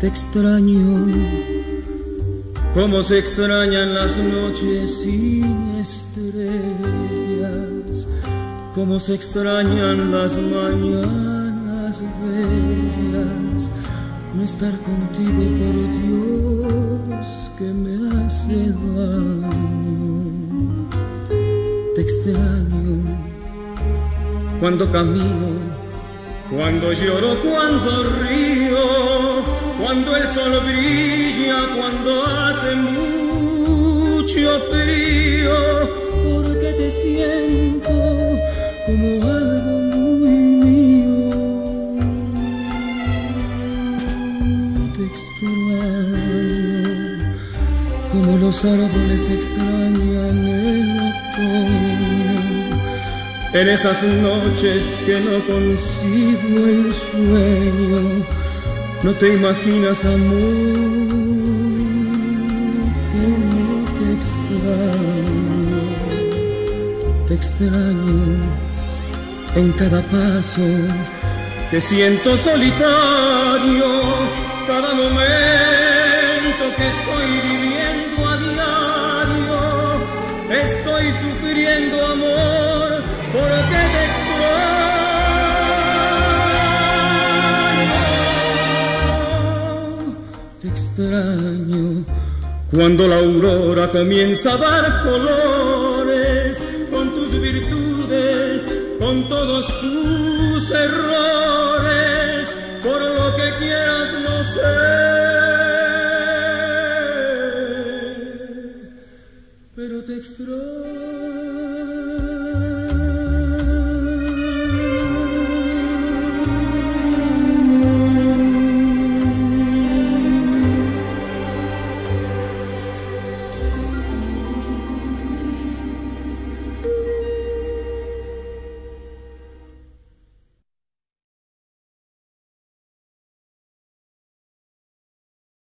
Te extraño, como se extrañan las noches sin estrellas, como se extrañan las mañanas bellas. No estar contigo, por Dios, que me hace daño. Te extraño cuando camino cuando lloro, cuando río, cuando el sol brilla, cuando hace mucho frío, porque te siento como algo muy mío. Te extraño, como los árboles extrañan el otoño en esas noches que no consigo el sueño, no te imaginas amor, como te extraño, te extraño en cada paso que siento solitario, cada momento que estoy viviendo a diario, estoy sufriendo amor extraño cuando la aurora comienza a dar colores con tus virtudes, con todos tus errores, por lo que quieras no sé. Pero te extraño.